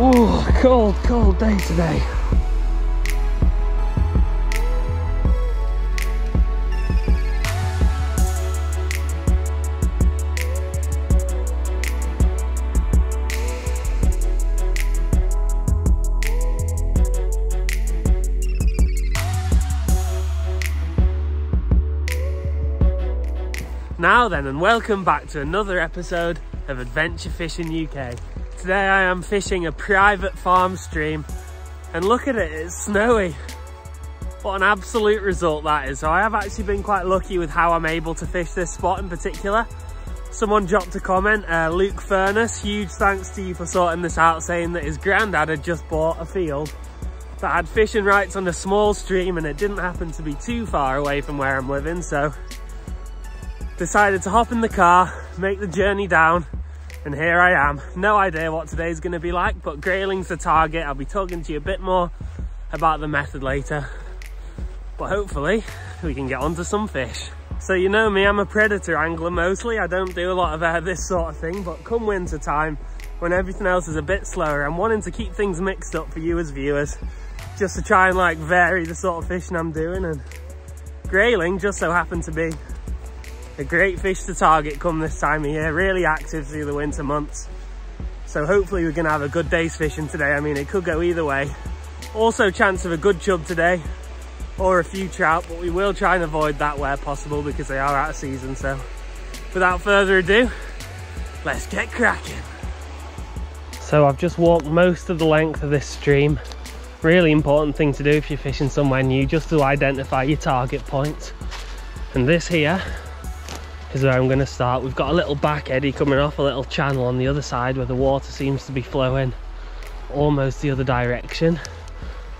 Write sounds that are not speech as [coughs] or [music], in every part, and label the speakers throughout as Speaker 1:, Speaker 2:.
Speaker 1: Ooh, cold, cold day today. Now then, and welcome back to another episode of Adventure Fishing UK. Today I am fishing a private farm stream, and look at it, it's snowy. What an absolute result that is. So I have actually been quite lucky with how I'm able to fish this spot in particular. Someone dropped a comment, uh, Luke Furness, huge thanks to you for sorting this out, saying that his granddad had just bought a field that had fishing rights on a small stream and it didn't happen to be too far away from where I'm living, so decided to hop in the car, make the journey down, and here I am. No idea what today's gonna be like, but grayling's the target. I'll be talking to you a bit more about the method later, but hopefully we can get onto some fish. So you know me, I'm a predator angler mostly. I don't do a lot of uh, this sort of thing, but come winter time, when everything else is a bit slower, I'm wanting to keep things mixed up for you as viewers, just to try and like vary the sort of fishing I'm doing. And grayling just so happened to be a great fish to target come this time of year, really active through the winter months. So hopefully we're gonna have a good day's fishing today. I mean, it could go either way. Also chance of a good chub today or a few trout, but we will try and avoid that where possible because they are out of season. So without further ado, let's get cracking. So I've just walked most of the length of this stream. Really important thing to do if you're fishing somewhere new, just to identify your target points. And this here is where I'm going to start. We've got a little back eddy coming off a little channel on the other side where the water seems to be flowing almost the other direction.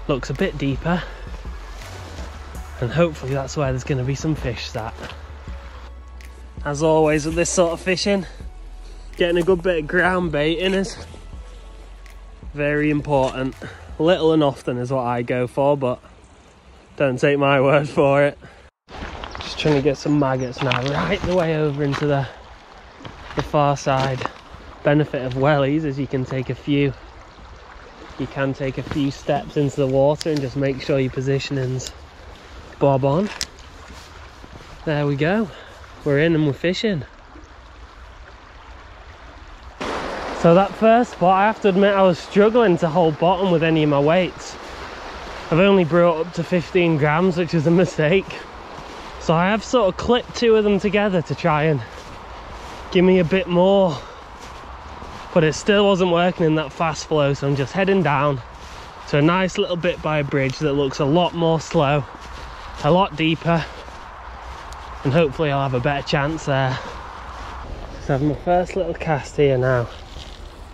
Speaker 1: Looks a bit deeper. And hopefully that's where there's going to be some fish sat. As always with this sort of fishing, getting a good bit of ground bait in is very important. Little and often is what I go for, but don't take my [laughs] word for it trying to get some maggots now, right the way over into the, the far side. Benefit of wellies is you can take a few you can take a few steps into the water and just make sure your positioning's bob on. There we go. We're in and we're fishing. So that first spot, I have to admit I was struggling to hold bottom with any of my weights. I've only brought up to 15 grams, which is a mistake. So I have sort of clipped two of them together to try and give me a bit more. But it still wasn't working in that fast flow, so I'm just heading down to a nice little bit by a bridge that looks a lot more slow, a lot deeper, and hopefully I'll have a better chance there. So I have my first little cast here now.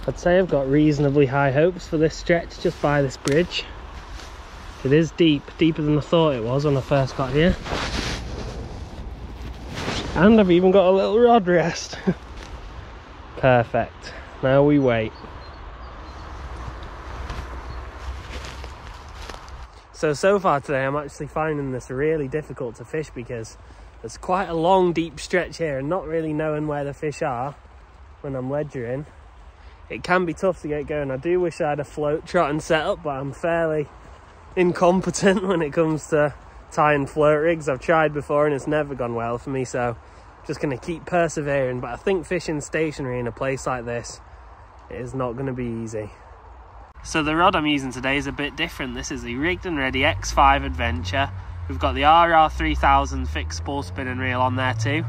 Speaker 1: I'd say I've got reasonably high hopes for this stretch just by this bridge. It is deep, deeper than I thought it was when I first got here. And I've even got a little rod rest. [laughs] Perfect. Now we wait. So, so far today I'm actually finding this really difficult to fish because there's quite a long deep stretch here and not really knowing where the fish are when I'm ledgering. It can be tough to get going. I do wish I had a float trot and setup, but I'm fairly incompetent [laughs] when it comes to tying float rigs. I've tried before and it's never gone well for me, so just going to keep persevering. But I think fishing stationary in a place like this is not going to be easy. So the rod I'm using today is a bit different. This is the Rigged and Ready X5 Adventure. We've got the RR3000 fixed ball spinning reel on there too.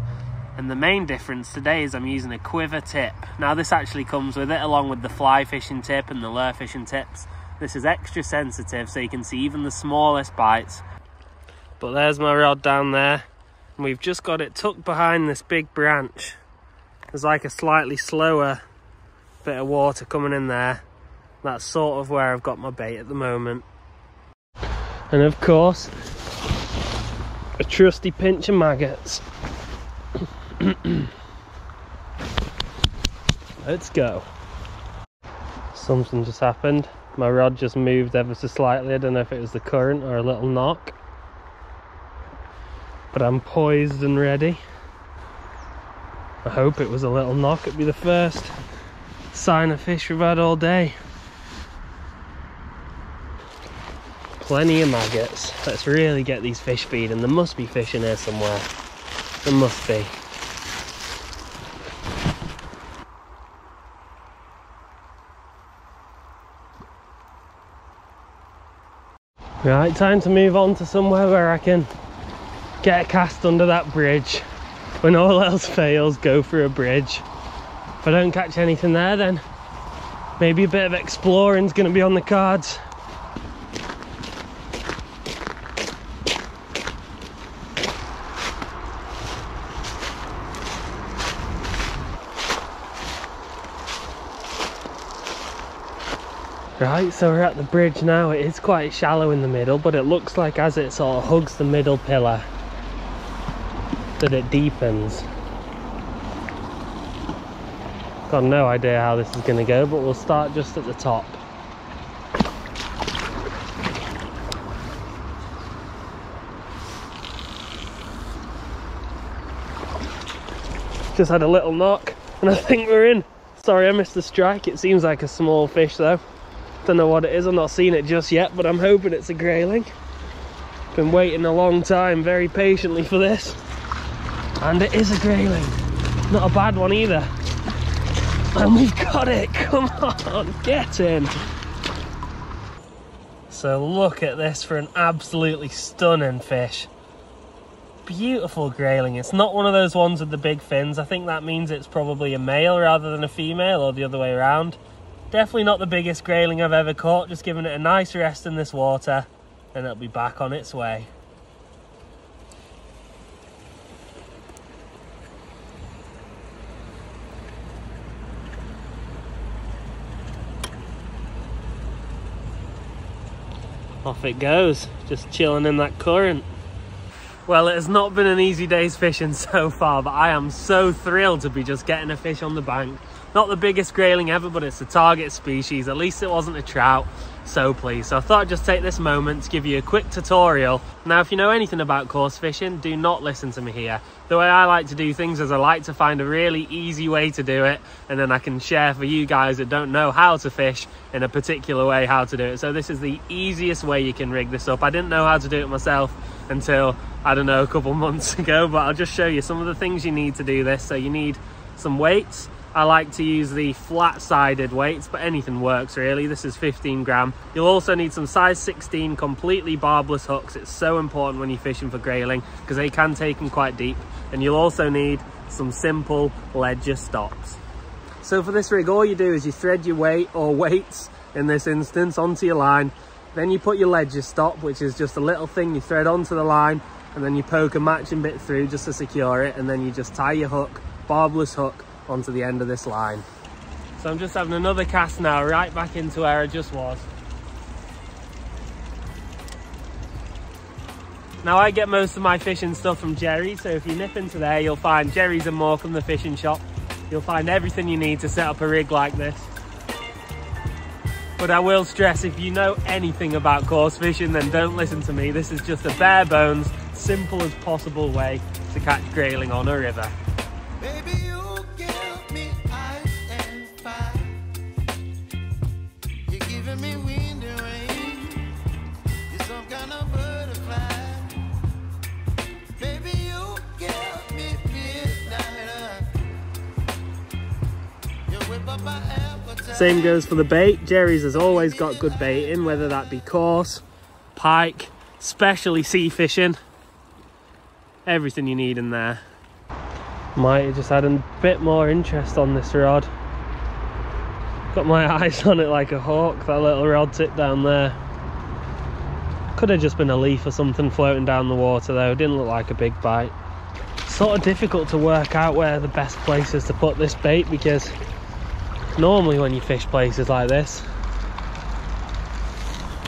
Speaker 1: And the main difference today is I'm using a quiver tip. Now this actually comes with it along with the fly fishing tip and the lure fishing tips. This is extra sensitive so you can see even the smallest bites but there's my rod down there. And we've just got it tucked behind this big branch. There's like a slightly slower bit of water coming in there. That's sort of where I've got my bait at the moment. And of course, a trusty pinch of maggots. [coughs] Let's go. Something just happened. My rod just moved ever so slightly. I don't know if it was the current or a little knock but I'm poised and ready. I hope it was a little knock. It'd be the first sign of fish we've had all day. plenty of maggots. Let's really get these fish feeding. There must be fish in here somewhere. There must be. Right, time to move on to somewhere where I can get cast under that bridge. When all else fails, go for a bridge. If I don't catch anything there, then maybe a bit of exploring's gonna be on the cards. Right, so we're at the bridge now. It is quite shallow in the middle, but it looks like as it sort of hugs the middle pillar, that it deepens. Got no idea how this is going to go, but we'll start just at the top. Just had a little knock, and I think we're in. Sorry I missed the strike. It seems like a small fish though. Don't know what it is, I'm not seeing it just yet, but I'm hoping it's a grayling. Been waiting a long time, very patiently for this. And it is a grayling. Not a bad one either. And we've got it, come on, get in. So look at this for an absolutely stunning fish. Beautiful grayling. It's not one of those ones with the big fins. I think that means it's probably a male rather than a female or the other way around. Definitely not the biggest grayling I've ever caught, just giving it a nice rest in this water and it'll be back on its way. Off it goes, just chilling in that current. Well, it has not been an easy day's fishing [laughs] so far, but I am so thrilled to be just getting a fish on the bank not the biggest grayling ever, but it's a target species. At least it wasn't a trout, so pleased. So I thought I'd just take this moment to give you a quick tutorial. Now, if you know anything about coarse fishing, do not listen to me here. The way I like to do things is I like to find a really easy way to do it, and then I can share for you guys that don't know how to fish in a particular way how to do it. So this is the easiest way you can rig this up. I didn't know how to do it myself until, I don't know, a couple [laughs] months ago, but I'll just show you some of the things you need to do this. So you need some weights, I like to use the flat-sided weights, but anything works really. This is 15 gram. You'll also need some size 16 completely barbless hooks. It's so important when you're fishing for grayling because they can take them quite deep. And you'll also need some simple ledger stops. So for this rig, all you do is you thread your weight or weights in this instance onto your line. Then you put your ledger stop, which is just a little thing you thread onto the line and then you poke a matching bit through just to secure it. And then you just tie your hook, barbless hook, onto the end of this line. So I'm just having another cast now, right back into where I just was. Now I get most of my fishing stuff from Gerry, so if you nip into there, you'll find Gerry's and Morecambe, the fishing shop. You'll find everything you need to set up a rig like this. But I will stress, if you know anything about coarse fishing, then don't listen to me. This is just a bare bones, simple as possible way to catch grayling on a river. Same goes for the bait. Gerry's has always got good bait in, whether that be coarse, pike, especially sea fishing. Everything you need in there. Might have just had a bit more interest on this rod. Got my [laughs] eyes on it like a hawk, that little rod tip down there. Could have just been a leaf or something floating down the water though, didn't look like a big bite. Sort of difficult to work out where the best place is to put this bait because normally when you fish places like this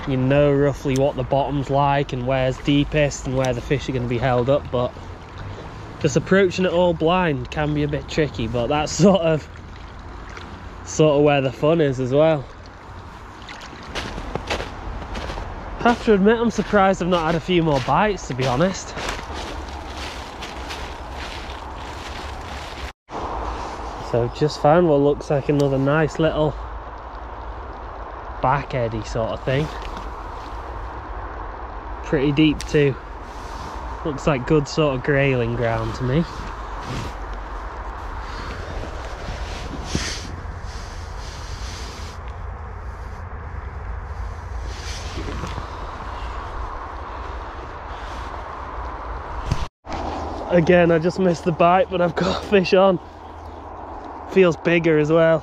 Speaker 1: you know roughly what the bottom's like and where's deepest and where the fish are going to be held up but just approaching it all blind can be a bit tricky but that's [laughs] sort of sort of where the fun is as well. I have to admit I'm surprised I've not had a few more bites to be honest So just found what looks like another nice little back eddy sort of thing. Pretty deep too. Looks like good sort of grayling ground to me. Again, I just missed the bite, but I've got [laughs] fish on. Feels bigger as well.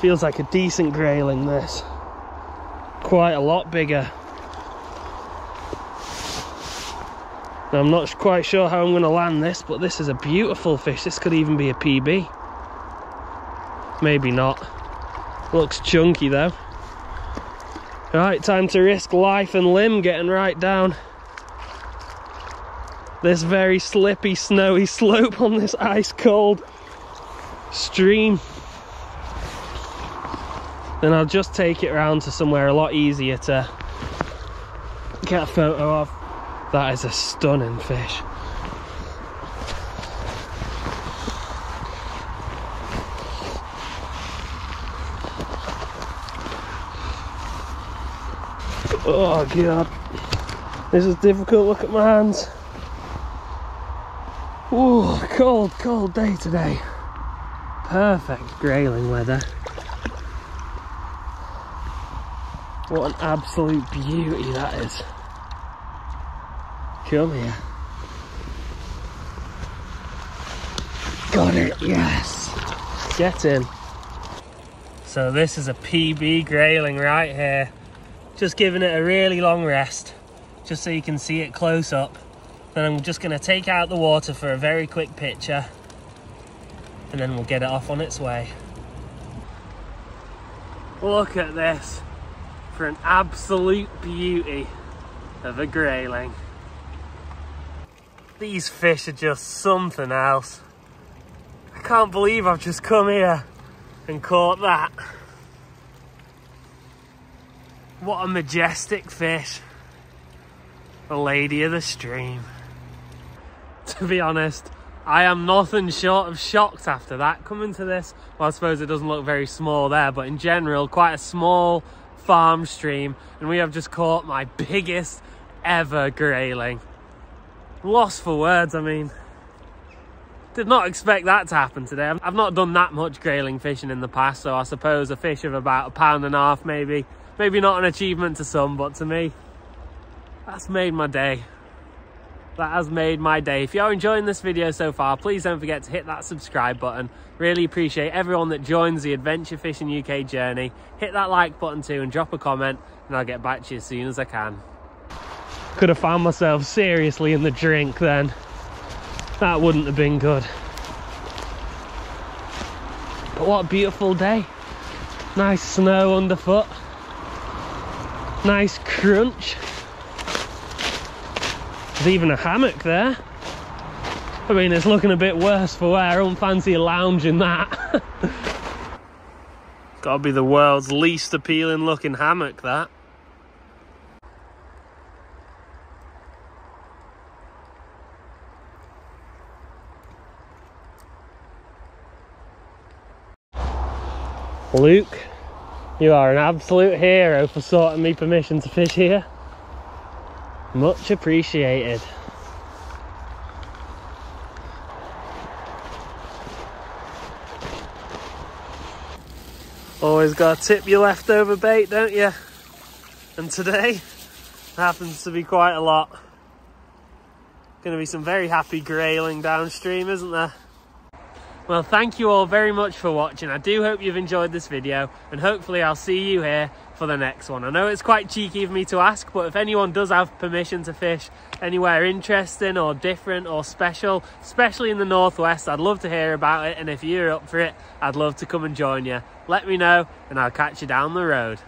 Speaker 1: Feels like a decent grayling this. Quite a lot bigger. Now, I'm not quite sure how I'm going to land this, but this is a beautiful fish. This could even be a PB. Maybe not. Looks chunky though. Right, time to risk life and limb getting right down this very slippy, snowy slope on this ice cold stream. Then I'll just take it around to somewhere a lot easier to get a photo of. That is a stunning fish. Oh god. This is difficult, look at my hands. Oh, cold, cold day today. Perfect grayling weather. What an absolute beauty that is. Come here. Got it, yes. Get in. So this is a PB grayling right here. Just giving it a really long rest, just so you can see it close up. Then I'm just going to take out the water for a very quick picture and then we'll get it off on its way. Look at this for an absolute beauty of a grayling. These fish are just something else. I can't believe I've just come here and caught that. What a majestic fish. The lady of the stream. [laughs] to be honest. I am nothing short of shocked after that. Coming to this, well, I suppose it doesn't look very small there, but in general, quite a small farm stream. And we have just caught my biggest ever grayling. Lost for words, I mean. Did not expect that to happen today. I've not done that much grayling fishing in the past, so I suppose a fish of about a pound and a half, maybe. Maybe not an achievement to some, but to me, that's made my day that has made my day. If you're enjoying this video so far, please don't forget to hit that subscribe button. Really appreciate everyone that joins the Adventure Fishing UK journey. Hit that like button too and drop a comment and I'll get back to you as soon as I can. Could have found myself seriously in the drink then. That wouldn't have been good. But what a beautiful day. Nice snow underfoot. Nice crunch. There's even a hammock there. I mean, it's looking a bit worse for wear. I don't fancy a lounge in that. [laughs] Gotta be the world's least appealing looking hammock, that. Luke, you are an absolute hero for sorting me permission to fish here. Much appreciated. Always got to tip your leftover bait, don't you? And today [laughs] happens to be quite a lot. Going to be some very happy grayling downstream, isn't there? Well, thank you all very much for watching. I do hope you've enjoyed this video and hopefully I'll see you here for the next one. I know it's quite cheeky of me to ask, but if anyone does have permission to fish anywhere interesting or different or special, especially in the Northwest, I'd love to hear about it. And if you're up for it, I'd love to come and join you. Let me know and I'll catch you down the road.